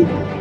you.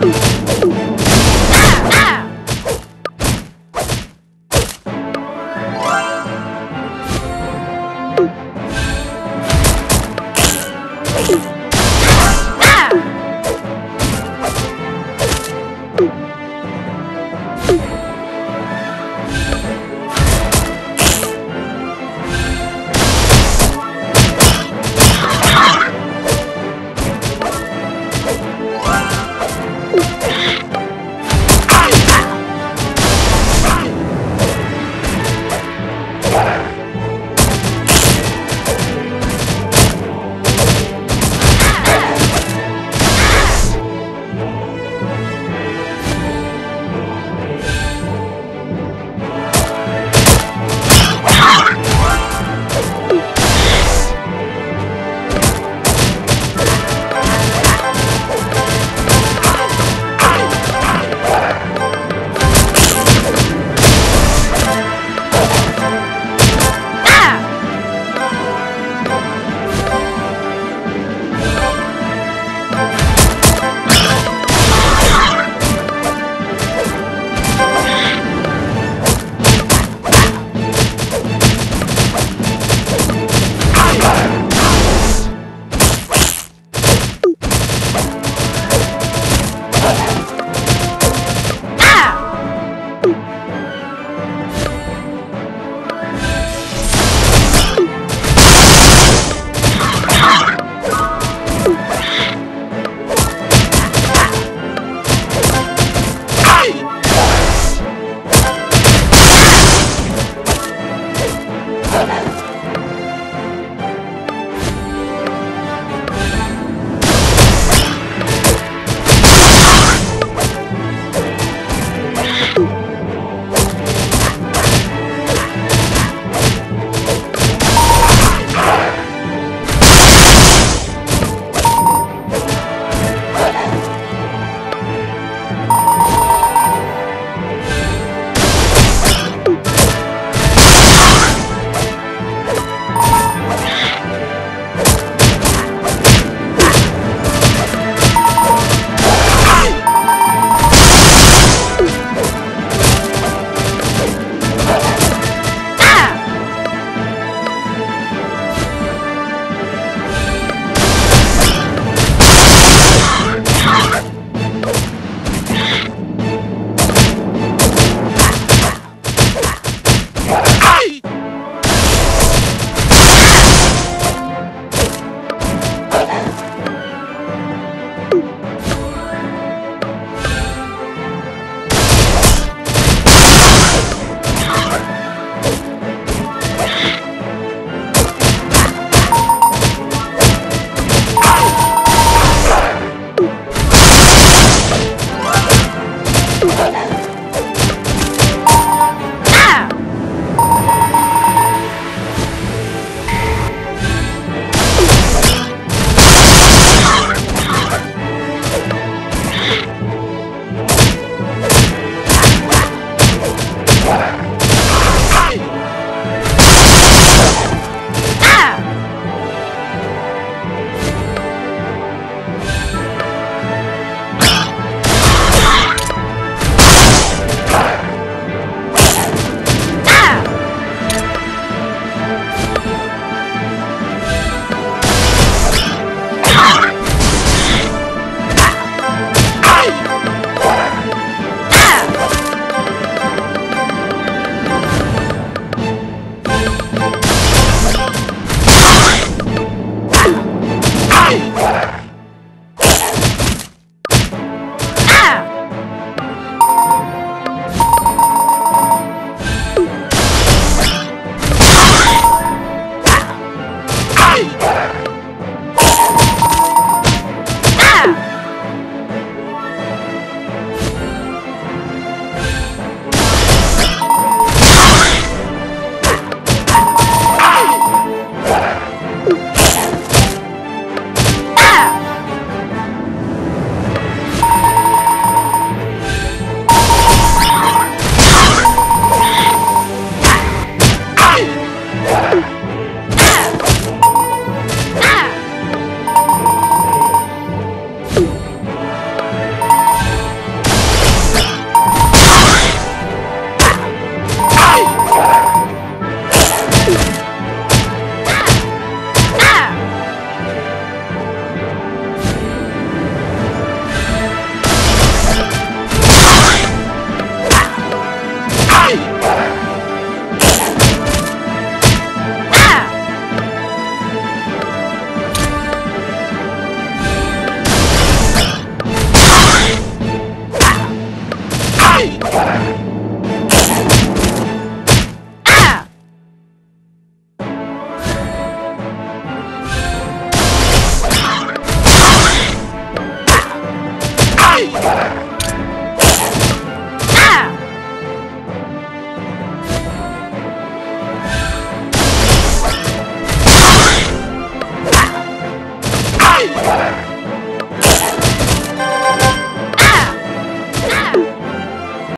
Ooh.